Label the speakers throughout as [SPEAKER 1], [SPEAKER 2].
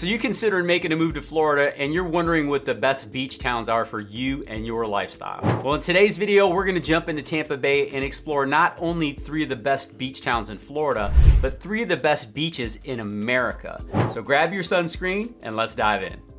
[SPEAKER 1] So you considering making a move to Florida and you're wondering what the best beach towns are for you and your lifestyle. Well, in today's video, we're gonna jump into Tampa Bay and explore not only three of the best beach towns in Florida, but three of the best beaches in America. So grab your sunscreen and let's dive in.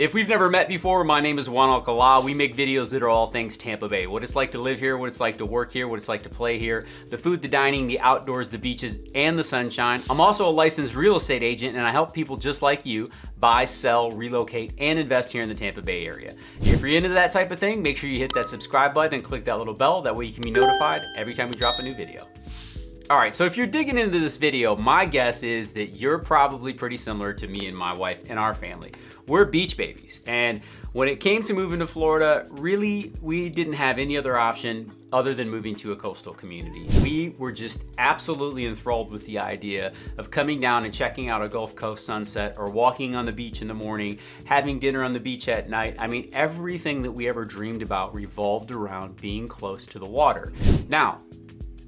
[SPEAKER 1] If we've never met before, my name is Juan Alcala. We make videos that are all things Tampa Bay. What it's like to live here, what it's like to work here, what it's like to play here, the food, the dining, the outdoors, the beaches, and the sunshine. I'm also a licensed real estate agent and I help people just like you buy, sell, relocate, and invest here in the Tampa Bay area. If you're into that type of thing, make sure you hit that subscribe button and click that little bell. That way you can be notified every time we drop a new video. All right, so if you're digging into this video, my guess is that you're probably pretty similar to me and my wife and our family we're beach babies. And when it came to moving to Florida, really, we didn't have any other option other than moving to a coastal community. We were just absolutely enthralled with the idea of coming down and checking out a Gulf Coast sunset or walking on the beach in the morning, having dinner on the beach at night. I mean, everything that we ever dreamed about revolved around being close to the water. Now,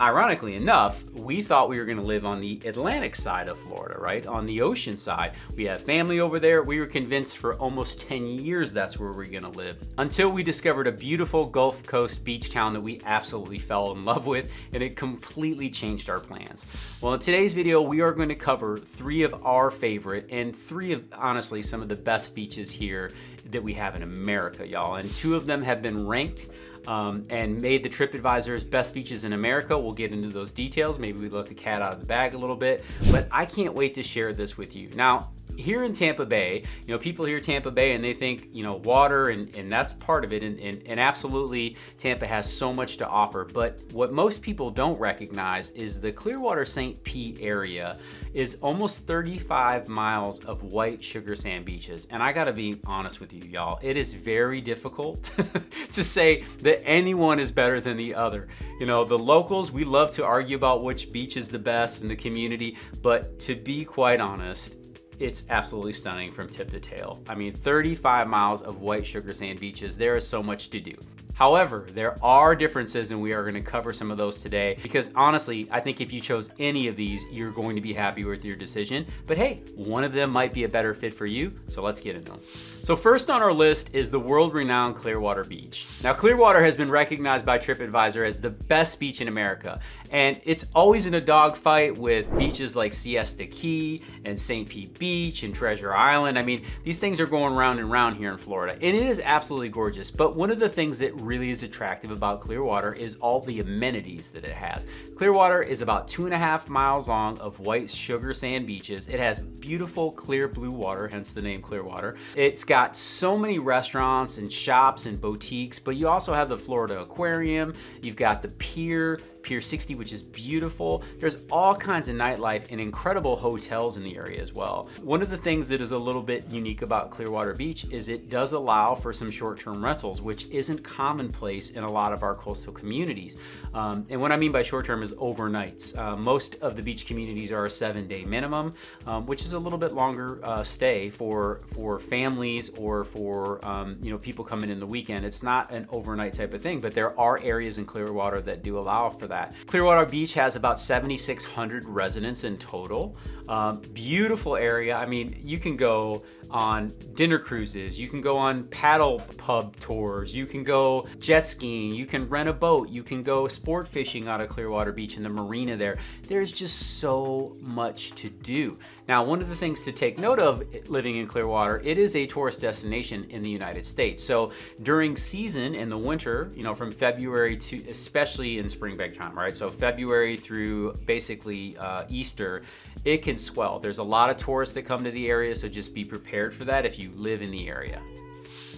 [SPEAKER 1] Ironically enough, we thought we were gonna live on the Atlantic side of Florida, right? On the ocean side. We have family over there. We were convinced for almost 10 years that's where we're gonna live. Until we discovered a beautiful Gulf Coast beach town that we absolutely fell in love with, and it completely changed our plans. Well, in today's video, we are gonna cover three of our favorite and three of, honestly, some of the best beaches here that we have in America, y'all. And two of them have been ranked um, and made the TripAdvisor's best beaches in America. We'll get into those details. Maybe we let the cat out of the bag a little bit, but I can't wait to share this with you. Now, here in Tampa Bay, you know, people hear Tampa Bay and they think, you know, water and, and that's part of it. And, and, and absolutely, Tampa has so much to offer. But what most people don't recognize is the Clearwater St. Pete area is almost 35 miles of white sugar sand beaches. And I gotta be honest with you, y'all, it is very difficult to say that anyone is better than the other. You know, the locals, we love to argue about which beach is the best in the community, but to be quite honest, it's absolutely stunning from tip to tail. I mean, 35 miles of white sugar sand beaches. There is so much to do. However, there are differences and we are gonna cover some of those today because honestly, I think if you chose any of these, you're going to be happy with your decision. But hey, one of them might be a better fit for you, so let's get into them. So first on our list is the world-renowned Clearwater Beach. Now, Clearwater has been recognized by TripAdvisor as the best beach in America, and it's always in a dogfight with beaches like Siesta Key and St. Pete Beach and Treasure Island. I mean, these things are going round and round here in Florida, and it is absolutely gorgeous. But one of the things that really is attractive about Clearwater is all the amenities that it has. Clearwater is about two and a half miles long of white sugar sand beaches. It has beautiful clear blue water, hence the name Clearwater. It's got so many restaurants and shops and boutiques, but you also have the Florida Aquarium, you've got the pier, Pier 60, which is beautiful. There's all kinds of nightlife and incredible hotels in the area as well. One of the things that is a little bit unique about Clearwater Beach is it does allow for some short-term rentals, which isn't commonplace in a lot of our coastal communities. Um, and what I mean by short-term is overnights. Uh, most of the beach communities are a seven-day minimum, um, which is a little bit longer uh, stay for for families or for um, you know people coming in the weekend. It's not an overnight type of thing, but there are areas in Clearwater that do allow for that. Clearwater Beach has about 7,600 residents in total. Um, beautiful area. I mean, you can go on dinner cruises, you can go on paddle pub tours, you can go jet skiing, you can rent a boat, you can go sport fishing out of Clearwater Beach in the marina there. There's just so much to do. Now, one of the things to take note of living in Clearwater, it is a tourist destination in the United States. So during season in the winter, you know, from February to, especially in spring break time, right? So February through basically uh, Easter, it can swell. There's a lot of tourists that come to the area, so just be prepared for that if you live in the area.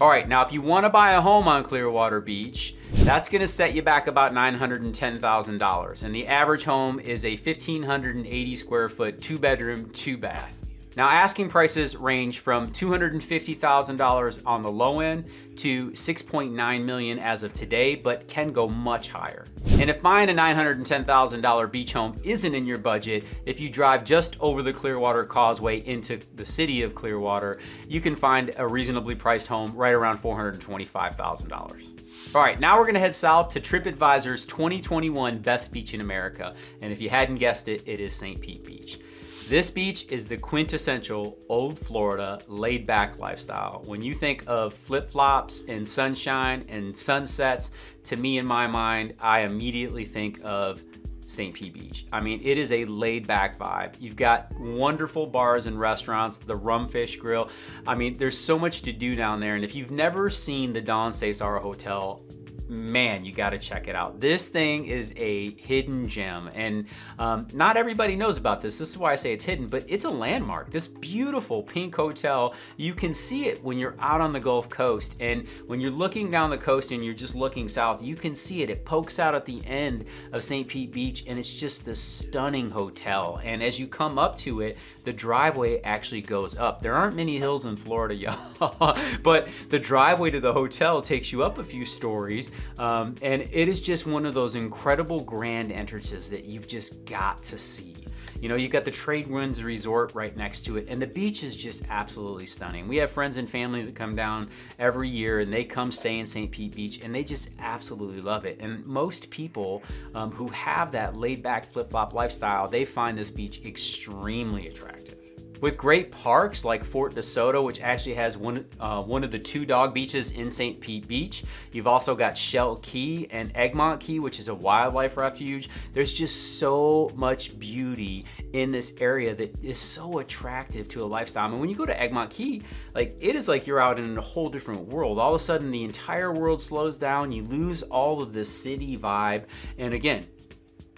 [SPEAKER 1] All right, now if you wanna buy a home on Clearwater Beach, that's gonna set you back about $910,000. And the average home is a 1,580 square foot, two bedroom, two bath. Now asking prices range from $250,000 on the low end to 6.9 million as of today, but can go much higher. And if buying a $910,000 beach home isn't in your budget, if you drive just over the Clearwater Causeway into the city of Clearwater, you can find a reasonably priced home right around $425,000. All right, now we're gonna head south to TripAdvisor's 2021 Best Beach in America. And if you hadn't guessed it, it is St. Pete Beach. This beach is the quintessential old Florida laid back lifestyle. When you think of flip flops and sunshine and sunsets, to me in my mind, I immediately think of St. Pete Beach. I mean, it is a laid back vibe. You've got wonderful bars and restaurants, the Rumfish Grill. I mean, there's so much to do down there. And if you've never seen the Don Cesar Hotel, man, you got to check it out. This thing is a hidden gem, and um, not everybody knows about this. This is why I say it's hidden, but it's a landmark. This beautiful pink hotel, you can see it when you're out on the Gulf Coast, and when you're looking down the coast and you're just looking south, you can see it. It pokes out at the end of St. Pete Beach, and it's just this stunning hotel. And as you come up to it, the driveway actually goes up. There aren't many hills in Florida, y'all, but the driveway to the hotel takes you up a few stories um, and it is just one of those incredible grand entrances that you've just got to see. You know, you've got the Trade Winds Resort right next to it, and the beach is just absolutely stunning. We have friends and family that come down every year, and they come stay in St. Pete Beach, and they just absolutely love it. And most people um, who have that laid-back flip-flop lifestyle, they find this beach extremely attractive. With great parks like Fort DeSoto, which actually has one, uh, one of the two dog beaches in St. Pete Beach. You've also got Shell Key and Egmont Key, which is a wildlife refuge. There's just so much beauty in this area that is so attractive to a lifestyle. I mean, when you go to Egmont Key, like it is like you're out in a whole different world. All of a sudden, the entire world slows down. You lose all of the city vibe. And again,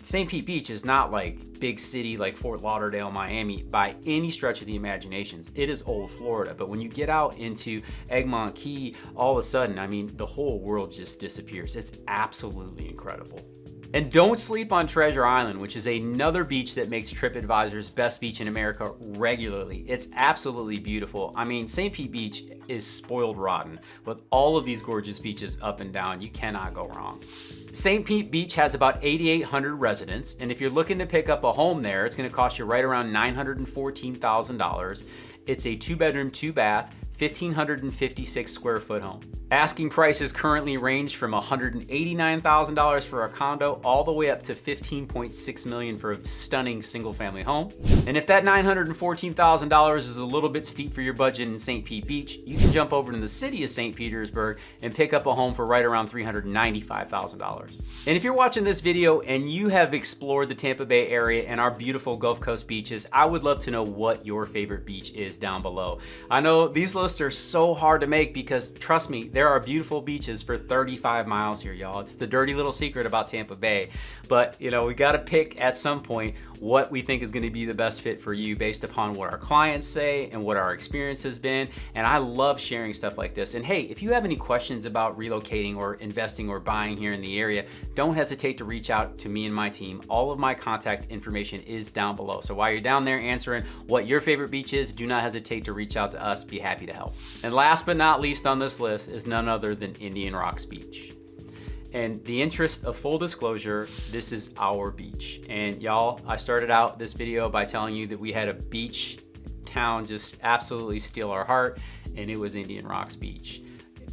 [SPEAKER 1] St. Pete Beach is not like big city like Fort Lauderdale, Miami by any stretch of the imaginations. It is old Florida. But when you get out into Egmont Key, all of a sudden, I mean, the whole world just disappears. It's absolutely incredible. And don't sleep on Treasure Island, which is another beach that makes TripAdvisor's best beach in America regularly. It's absolutely beautiful. I mean, St. Pete Beach is spoiled rotten. With all of these gorgeous beaches up and down, you cannot go wrong. St. Pete Beach has about 8,800 residents, and if you're looking to pick up a home there, it's gonna cost you right around $914,000. It's a two bedroom, two bath, 1,556 square foot home. Asking prices currently range from $189,000 for a condo all the way up to 15.6 million for a stunning single family home. And if that $914,000 is a little bit steep for your budget in St. Pete Beach, you can jump over to the city of St. Petersburg and pick up a home for right around $395,000. And if you're watching this video and you have explored the Tampa Bay area and our beautiful Gulf Coast beaches, I would love to know what your favorite beach is down below. I know these lists are so hard to make because trust me, there are beautiful beaches for 35 miles here, y'all. It's the dirty little secret about Tampa Bay. But, you know, we got to pick at some point what we think is going to be the best fit for you based upon what our clients say and what our experience has been. And I love sharing stuff like this. And hey, if you have any questions about relocating or investing or buying here in the area, don't hesitate to reach out to me and my team. All of my contact information is down below. So while you're down there answering what your favorite beach is, do not hesitate to reach out to us. Be happy to help. And last but not least on this list is none other than Indian Rocks Beach. And the interest of full disclosure, this is our beach. And y'all, I started out this video by telling you that we had a beach town just absolutely steal our heart, and it was Indian Rocks Beach.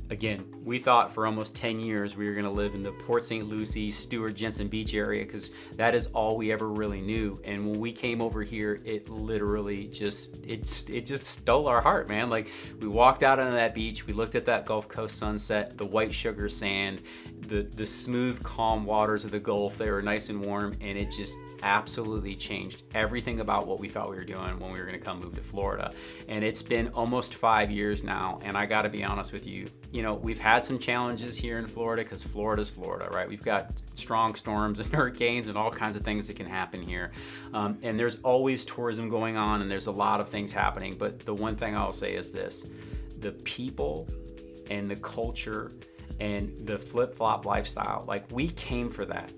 [SPEAKER 1] Again, we thought for almost 10 years we were gonna live in the Port St. Lucie, Stuart Jensen Beach area because that is all we ever really knew. And when we came over here, it literally just, it, it just stole our heart, man. Like we walked out onto that beach, we looked at that Gulf Coast sunset, the white sugar sand, the, the smooth, calm waters of the Gulf. They were nice and warm and it just absolutely changed everything about what we thought we were doing when we were gonna come move to Florida. And it's been almost five years now. And I gotta be honest with you, you know, we've had some challenges here in Florida because Florida's Florida, right? We've got strong storms and hurricanes and all kinds of things that can happen here. Um, and there's always tourism going on and there's a lot of things happening. But the one thing I'll say is this, the people and the culture and the flip-flop lifestyle, like we came for that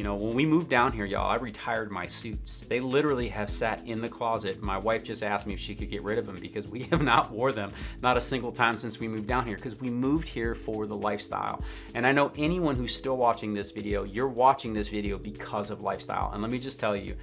[SPEAKER 1] you know, when we moved down here, y'all, I retired my suits. They literally have sat in the closet. My wife just asked me if she could get rid of them because we have not wore them, not a single time since we moved down here, because we moved here for the lifestyle. And I know anyone who's still watching this video, you're watching this video because of lifestyle. And let me just tell you,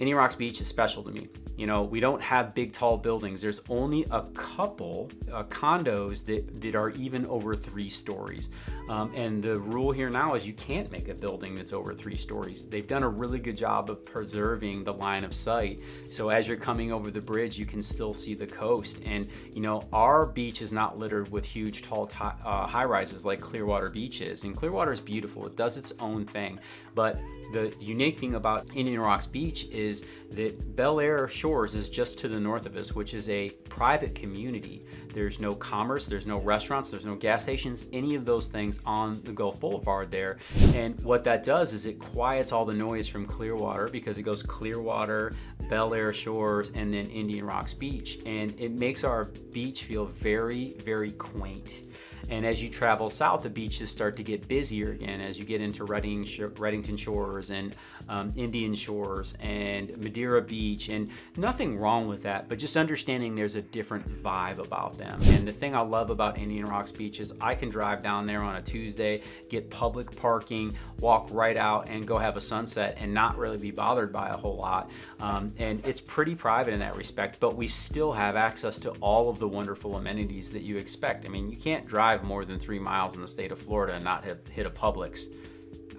[SPEAKER 1] Indian Rocks Beach is special to me. You know, we don't have big, tall buildings. There's only a couple uh, condos that, that are even over three stories. Um, and the rule here now is you can't make a building that's over three stories. They've done a really good job of preserving the line of sight. So as you're coming over the bridge, you can still see the coast. And, you know, our beach is not littered with huge, tall uh, high rises like Clearwater Beach is. And Clearwater is beautiful. It does its own thing. But the unique thing about Indian Rocks Beach is that Belleair Shores is just to the north of us, which is a private community. There's no commerce, there's no restaurants, there's no gas stations, any of those things on the Gulf Boulevard there. And what that does is it quiets all the noise from Clearwater because it goes Clearwater, Belleair Shores, and then Indian Rocks Beach. And it makes our beach feel very, very quaint. And as you travel south, the beaches start to get busier again as you get into Redding, Redington Shores and um, Indian Shores and Madeira Beach. And nothing wrong with that, but just understanding there's a different vibe about them. And the thing I love about Indian Rocks Beach is I can drive down there on a Tuesday, get public parking, walk right out and go have a sunset and not really be bothered by a whole lot. Um, and it's pretty private in that respect, but we still have access to all of the wonderful amenities that you expect. I mean, you can't drive more than three miles in the state of Florida and not have hit a Publix.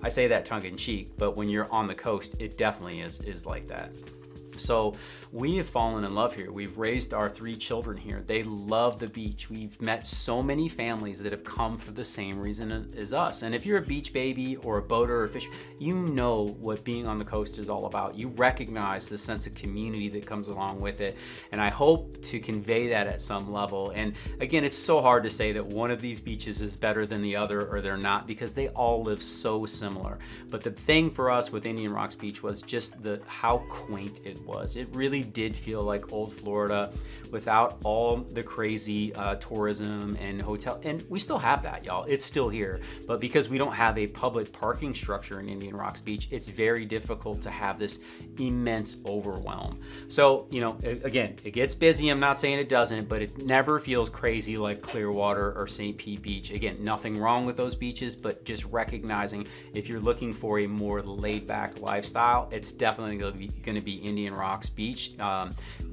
[SPEAKER 1] I say that tongue in cheek, but when you're on the coast, it definitely is, is like that. So we have fallen in love here. We've raised our three children here. They love the beach. We've met so many families that have come for the same reason as us. And if you're a beach baby or a boater or a fish, you know what being on the coast is all about. You recognize the sense of community that comes along with it. And I hope to convey that at some level. And again, it's so hard to say that one of these beaches is better than the other or they're not because they all live so similar. But the thing for us with Indian Rocks Beach was just the how quaint it was. It really did feel like old Florida without all the crazy uh, tourism and hotel. And we still have that, y'all. It's still here. But because we don't have a public parking structure in Indian Rocks Beach, it's very difficult to have this immense overwhelm. So, you know, again, it gets busy. I'm not saying it doesn't, but it never feels crazy like Clearwater or St. Pete Beach. Again, nothing wrong with those beaches, but just recognizing if you're looking for a more laid back lifestyle, it's definitely going to be Indian Rocks Beach. Um,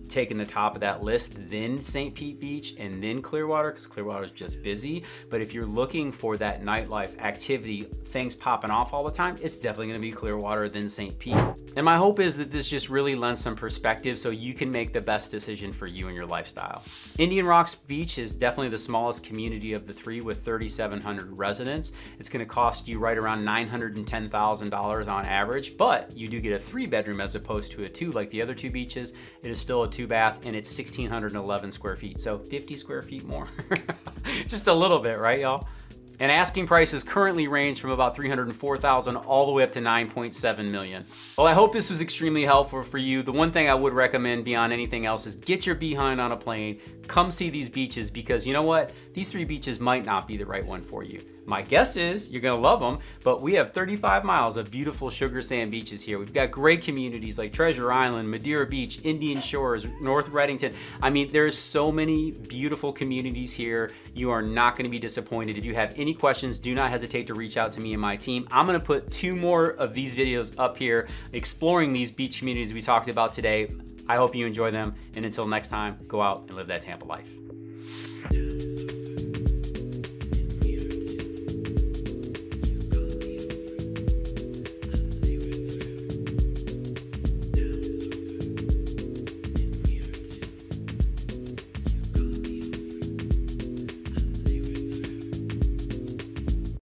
[SPEAKER 1] taking the top of that list, then St. Pete Beach, and then Clearwater, because Clearwater is just busy. But if you're looking for that nightlife activity, things popping off all the time, it's definitely gonna be Clearwater, then St. Pete. And my hope is that this just really lends some perspective so you can make the best decision for you and your lifestyle. Indian Rocks Beach is definitely the smallest community of the three with 3,700 residents. It's gonna cost you right around $910,000 on average, but you do get a three bedroom as opposed to a two like the other two beaches. It is still a two bath and it's 1,611 square feet. So 50 square feet more. Just a little bit, right y'all? And asking prices currently range from about 304,000 all the way up to 9.7 million. Well, I hope this was extremely helpful for you. The one thing I would recommend beyond anything else is get your behind on a plane, come see these beaches because you know what? These three beaches might not be the right one for you. My guess is you're gonna love them, but we have 35 miles of beautiful sugar sand beaches here. We've got great communities like Treasure Island, Madeira Beach, Indian Shores, North Redington. I mean, there's so many beautiful communities here. You are not gonna be disappointed. If you have any questions, do not hesitate to reach out to me and my team. I'm gonna put two more of these videos up here exploring these beach communities we talked about today. I hope you enjoy them. And until next time, go out and live that Tampa life.